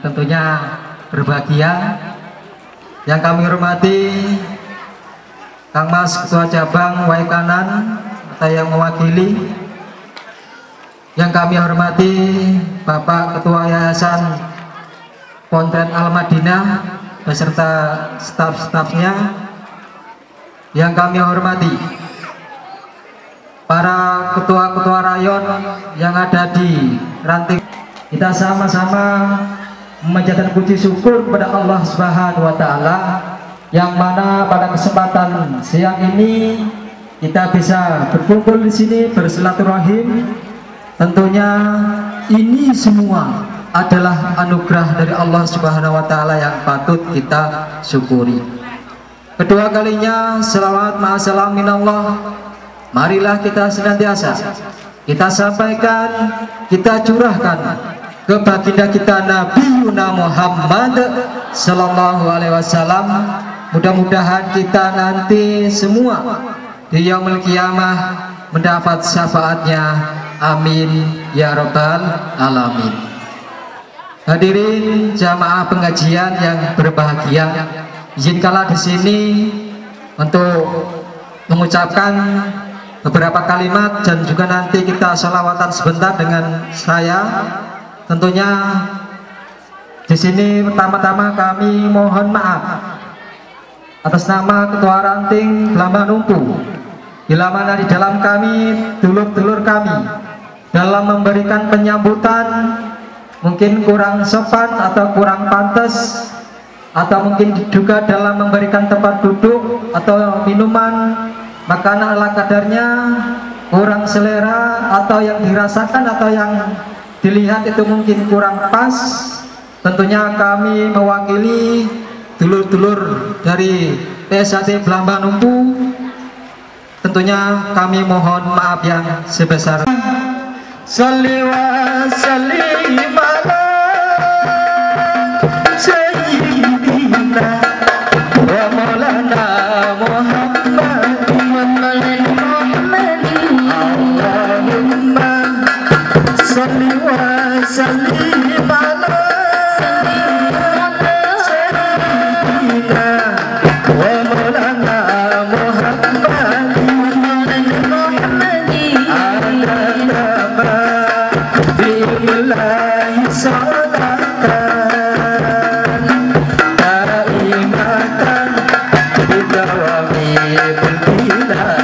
tentunya berbahagia yang kami hormati Kang Mas Ketua Cabang Wai Kanan atau yang mewakili. Yang kami hormati Bapak Ketua Yayasan Pontren Al Madinah beserta staf-stafnya. Yang kami hormati para ketua-ketua rayon yang ada di ranting kita sama-sama memanjatkan puji syukur kepada Allah Subhanahu wa taala yang mana pada kesempatan siang ini kita bisa berkumpul di sini bersilaturahim tentunya ini semua adalah anugerah dari Allah Subhanahu wa taala yang patut kita syukuri. Kedua kalinya selawat ma'asalam minallah Marilah kita senantiasa kita sampaikan, kita curahkan ke baginda kita Nabi Yuna Muhammad Sallallahu Alaihi Wasallam. Mudah-mudahan kita nanti semua di yaumul kiamah mendapat syafaatnya. Amin ya robbal alamin. Hadirin jamaah pengajian yang berbahagia, izinkanlah di sini untuk mengucapkan beberapa kalimat dan juga nanti kita sholawatan sebentar dengan saya tentunya di sini pertama-tama kami mohon maaf atas nama ketua ranting Belamba Numpu. Bila mana di dalam kami dulur-dulur kami dalam memberikan penyambutan mungkin kurang sopan atau kurang pantas atau mungkin juga dalam memberikan tempat duduk atau minuman makanan ala kadarnya kurang selera atau yang dirasakan atau yang dilihat itu mungkin kurang pas. Tentunya kami mewakili dulur-dulur dari PSAT Belamba Numpu. Tentunya kami mohon maaf yang sebesar. Salli wa sallim ala Hãy subscribe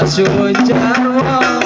Kang Mas Sujarwo BSAT